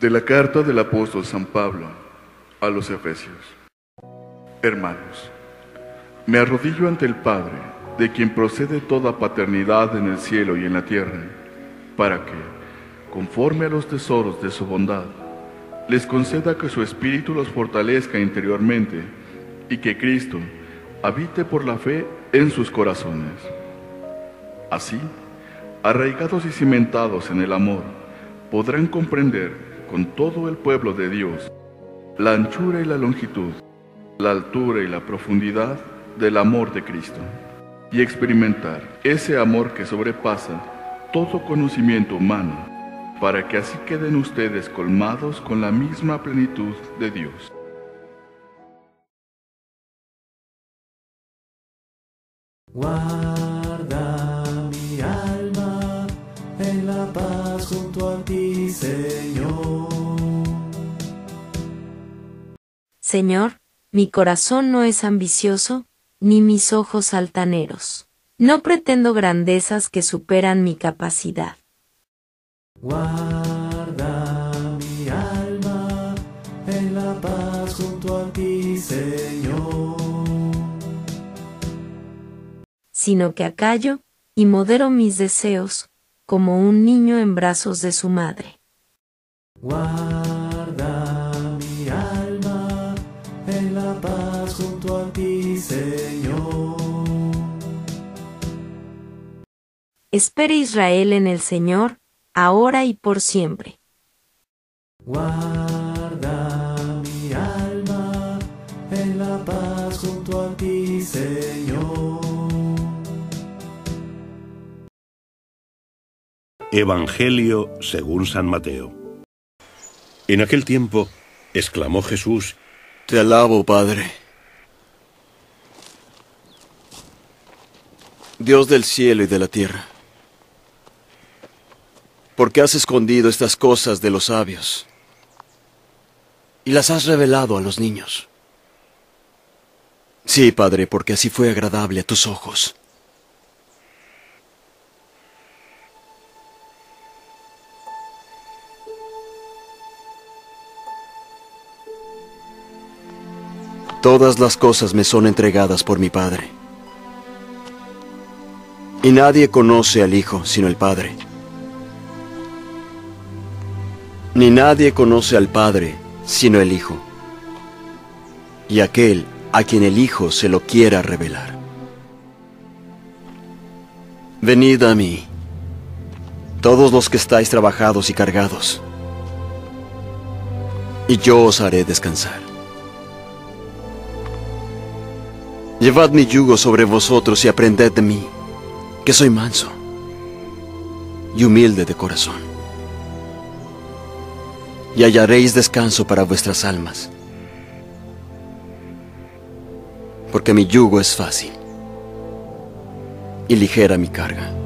De la carta del apóstol San Pablo a los Efesios. Hermanos, me arrodillo ante el Padre, de quien procede toda paternidad en el cielo y en la tierra, para que, conforme a los tesoros de su bondad, les conceda que su espíritu los fortalezca interiormente y que Cristo habite por la fe en sus corazones. Así, arraigados y cimentados en el amor, podrán comprender con todo el pueblo de Dios la anchura y la longitud, la altura y la profundidad del amor de Cristo, y experimentar ese amor que sobrepasa todo conocimiento humano, para que así queden ustedes colmados con la misma plenitud de Dios. Señor, mi corazón no es ambicioso, ni mis ojos altaneros. No pretendo grandezas que superan mi capacidad. Guarda mi alma en la paz junto a ti, Señor. sino que acallo y modero mis deseos, como un niño en brazos de su madre. Guarda junto a ti, Señor. Espere Israel en el Señor, ahora y por siempre. Guarda mi alma en la paz junto a ti, Señor. Evangelio según San Mateo. En aquel tiempo, exclamó Jesús, Te alabo, Padre. Dios del cielo y de la tierra. Porque has escondido estas cosas de los sabios y las has revelado a los niños. Sí, Padre, porque así fue agradable a tus ojos. Todas las cosas me son entregadas por mi Padre. Y nadie conoce al Hijo sino el Padre. Ni nadie conoce al Padre sino el Hijo. Y aquel a quien el Hijo se lo quiera revelar. Venid a mí, todos los que estáis trabajados y cargados, y yo os haré descansar. Llevad mi yugo sobre vosotros y aprended de mí, que soy manso y humilde de corazón. Y hallaréis descanso para vuestras almas, porque mi yugo es fácil y ligera mi carga.